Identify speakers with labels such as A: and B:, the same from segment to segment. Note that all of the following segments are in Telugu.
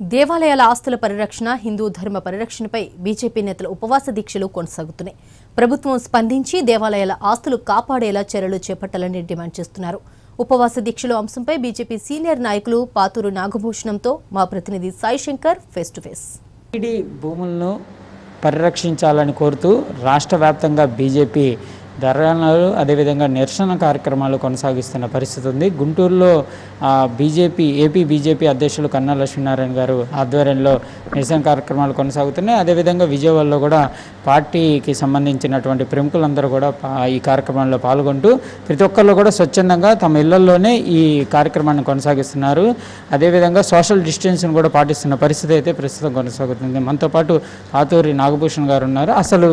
A: దేవాలయాల ఆస్తుల పరిరక్షణ హిందూ ధర్మ పరిరక్షణపై బీజేపీ నేతల ఉపవాస దీక్షలు కొనసాగుతున్నాయి. ప్రభుత్వం స్పందించి దేవాలయాల ఆస్తులు కాపాడేలా చర్యలు చేపట్టాలని డిమాండ్ చేస్తున్నారు. ఉపవాస దీక్షలు అంశంపై బీజేపీ సీనియర్ నాయకులు పాతూరు నాగభూషణంతో మా ప్రతినిధి Sai Shankar face to face.
B: భూములను పరిరక్షించాలని కోరుతూ రాష్ట్ర వ్యాప్తంగా బీజేపీ ధర్నాలు అదేవిధంగా నిరసన కార్యక్రమాలు కొనసాగిస్తున్న పరిస్థితి ఉంది. గుంటూరులో బీజేపీ ఏపీ బీజేపీ అధ్యక్షులు కన్నా లక్ష్మీనారాయణ గారు ఆధ్వర్యంలో నిరసన కార్యక్రమాలు కొనసాగుతున్నాయి. అదేవిధంగా విజయవాడలో కూడా పార్టీకి సంబంధించినటువంటి ప్రముఖులందరూ కూడా ఈ కార్యక్రమంలో పాల్గొంటూ ప్రతి ఒక్కళ్ళు కూడా స్వచ్ఛందంగా తమ ఇళ్ళలోనే ఈ కార్యక్రమాన్ని కొనసాగిస్తున్నారు. అదేవిధంగా సోషల్ డిస్టెన్స్ను కూడా పాటిస్తున్న పరిస్థితి అయితే ప్రస్తుతం కొనసాగుతుంది. మనతో పాటు ఆతూరి నాగభూషణ్ గారు ఉన్నారు. అసలు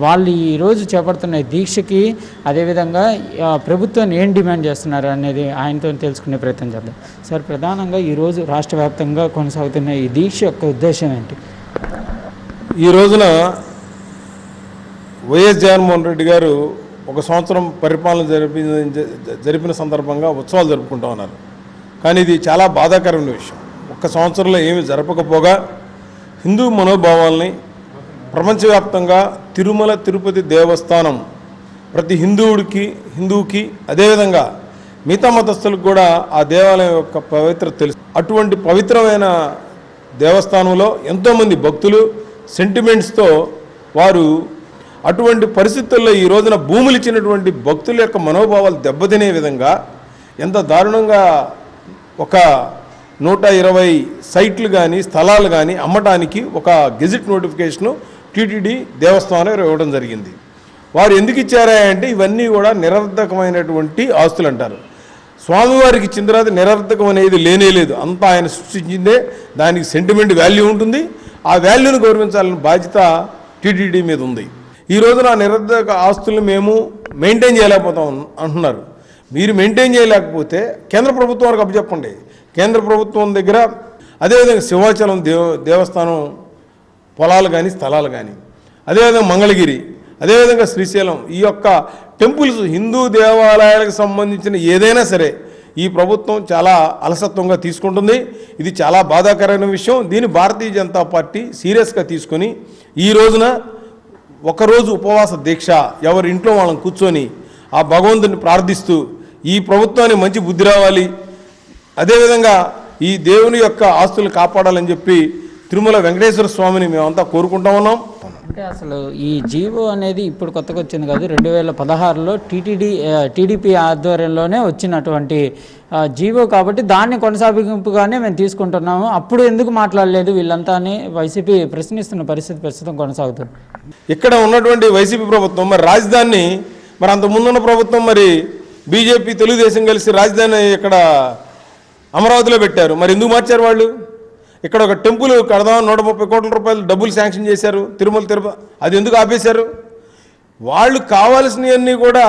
B: వాళ్ళు ఈరోజు చేపడుతున్న దీక్షకి అదేవిధంగా ప్రభుత్వాన్ని ఏం డిమాండ్ చేస్తున్నారు అనేది ఆయనతో తెలుసుకునే ప్రయత్నం చేద్దాం. సార్ ప్రధానంగా ఈరోజు రాష్ట్ర వ్యాప్తంగా కొనసాగుతున్న ఈ దీక్ష యొక్క ఉద్దేశం ఏంటి?
C: ఈ రోజున వైఎస్ జగన్మోహన్ రెడ్డి గారు ఒక సంవత్సరం పరిపాలన జరిపిన జ- జరిపిన సందర్భంగా ఉత్సవాలు జరుపుకుంటూ ఉన్నారు. కానీ ఇది చాలా బాధాకరమైన విషయం. ఒక్క సంవత్సరంలో ఏమి జరపకపోగా హిందూ మనోభావాల్ని ప్రపంచవ్యాప్తంగా తిరుమల తిరుపతి దేవస్థానం ప్రతి హిందువుడికి హిందువుకి అదేవిధంగా మిగతా మతస్థులకు కూడా ఆ దేవాలయం యొక్క పవిత్రత తెలుసు. అటువంటి పవిత్రమైన దేవస్థానంలో ఎంతోమంది భక్తులు సెంటిమెంట్స్తో వారు అటువంటి పరిస్థితుల్లో ఈ రోజున భూములు ఇచ్చినటువంటి భక్తుల యొక్క మనోభావాలు దెబ్బతినే విధంగా ఎంత దారుణంగా ఒక నూట ఇరవై సైట్లు కానీ స్థలాలు కానీ అమ్మటానికి ఒక గెజిట్ నోటిఫికేషను టీటీడీ దేవస్థానం ఇవ్వడం జరిగింది. వారు ఎందుకు ఇచ్చారా అంటే ఇవన్నీ కూడా నిరర్ధకమైనటువంటి ఆస్తులు అంటారు. స్వామివారికి ఇచ్చిన తర్వాత నిరర్ధకం అనేది లేనే లేదు. అంతా ఆయన సృష్టించిందే దానికి సెంటిమెంట్ వాల్యూ ఉంటుంది. ఆ వాల్యూను గౌరవించాలని బాధ్యత టీటీడీ మీద ఉంది. ఈ రోజున నిరర్ధక ఆస్తులను మేము మెయింటైన్ చేయలేకపోతాం అంటున్నారు. మీరు మెయింటైన్ చేయలేకపోతే కేంద్ర ప్రభుత్వం వారికి అప్పచెప్పండి. కేంద్ర ప్రభుత్వం దగ్గర అదేవిధంగా శివాచలం దేవ దేవస్థానం పొలాలు కానీ స్థలాలు కానీ అదేవిధంగా మంగళగిరి అదేవిధంగా శ్రీశైలం ఈ యొక్క టెంపుల్స్ హిందూ దేవాలయాలకు సంబంధించిన ఏదైనా సరే ఈ ప్రభుత్వం చాలా అలసత్వంగా తీసుకుంటుంది. ఇది చాలా బాధాకరమైన విషయం. దీన్ని భారతీయ జనతా పార్టీ సీరియస్గా తీసుకొని ఈ రోజున ఒకరోజు ఉపవాస దీక్ష ఎవరి ఇంట్లో వాళ్ళని కూర్చొని ఆ భగవంతుని ప్రార్థిస్తూ ఈ ప్రభుత్వాన్ని మంచి బుద్ధి రావాలి. అదేవిధంగా ఈ దేవుని యొక్క ఆస్తులు కాపాడాలని చెప్పి తిరుమల వెంకటేశ్వర స్వామిని మేమంతా కోరుకుంటా ఉన్నాం.
B: అంటే అసలు ఈ జీవో అనేది ఇప్పుడు కొత్తగా వచ్చింది కాదు. రెండు వేల పదహారులో టీటీడీ టీడీపీ ఆధ్వర్యంలోనే వచ్చినటువంటి జీవో కాబట్టి దాన్ని కొనసాగింపుగానే మేము తీసుకుంటున్నాము. అప్పుడు ఎందుకు మాట్లాడలేదు? వీళ్ళంతా అని వైసీపీ ప్రశ్నిస్తున్న పరిస్థితి ప్రస్తుతం కొనసాగుతుంది.
C: ఇక్కడ ఉన్నటువంటి వైసీపీ ప్రభుత్వం మరి రాజధానిని మరి అంత ముందున్న ప్రభుత్వం మరి బీజేపీ తెలుగుదేశం కలిసి రాజధాని ఇక్కడ అమరావతిలో పెట్టారు. మరి ఎందుకు మార్చారు వాళ్ళు? ఇక్కడ ఒక టెంపుల్ కడదాం నూట ముప్పై కోట్ల రూపాయలు డబ్బులు శాంక్షన్ చేశారు. తిరుమల తిరుపతి అది ఎందుకు ఆపేశారు? వాళ్ళు కావాల్సినవన్నీ కూడా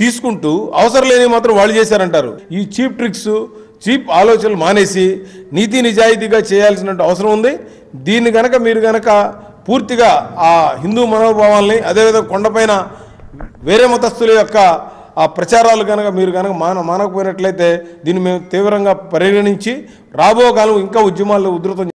C: తీసుకుంటూ అవసరం లేని మాత్రం వాళ్ళు చేశారంటారు. ఈ చీప్ ట్రిక్స్ చీప్ ఆలోచనలు మానేసి నీతి నిజాయితీగా చేయాల్సిన అవసరం ఉంది. దీన్ని గనక మీరు గనక పూర్తిగా ఆ హిందూ మనోభావాల్ని అదేవిధంగా కొండపైన వేరే మతస్థుల యొక్క ఆ ప్రచారాలు కనుక మీరు కనుక మాన మానకపోయినట్లయితే దీన్ని మేము తీవ్రంగా పరిగణించి రాబో కాలం ఇంకా ఉద్యమాల్లో ఉధృతం